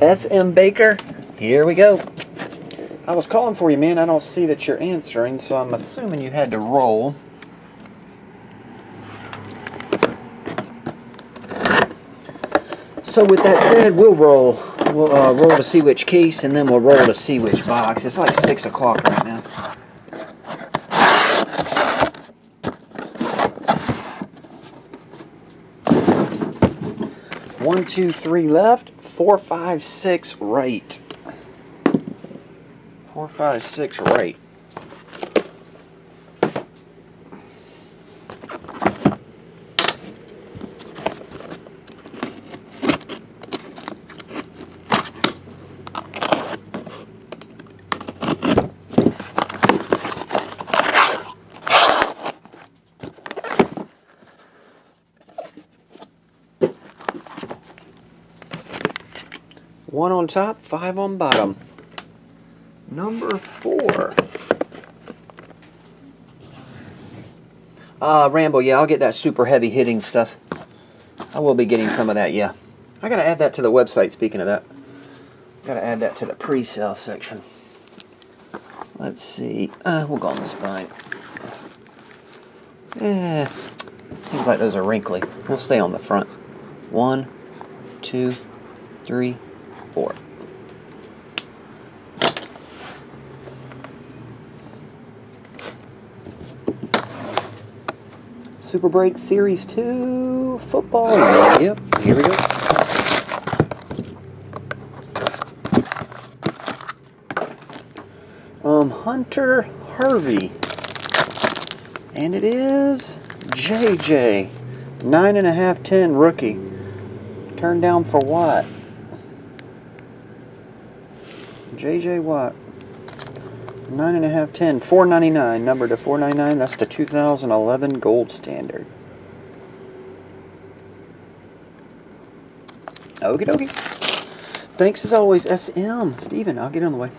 SM Baker, here we go. I was calling for you, man. I don't see that you're answering, so I'm assuming you had to roll. So with that said, we'll roll. We'll uh, roll to see which case, and then we'll roll to see which box. It's like 6 o'clock right now. One, two, three left. Four, five, six right. Four, five, six right. One on top, five on bottom. Number four. Uh, Rambo, yeah, I'll get that super heavy hitting stuff. I will be getting some of that, yeah. I gotta add that to the website, speaking of that. Gotta add that to the pre-sale section. Let's see. Uh, we'll go on the spine. Eh, seems like those are wrinkly. We'll stay on the front. One, two, three, four. Super Break Series 2 football. Yep, here we go. Um, Hunter Harvey. And it is JJ. Nine and a half, ten rookie. Turned down for what? JJ Watt. Nine and a half, ten. Four ninety nine. Number to four ninety nine. That's the 2011 gold standard. Okie dokie. Thanks as always, SM. Steven, I'll get on the way.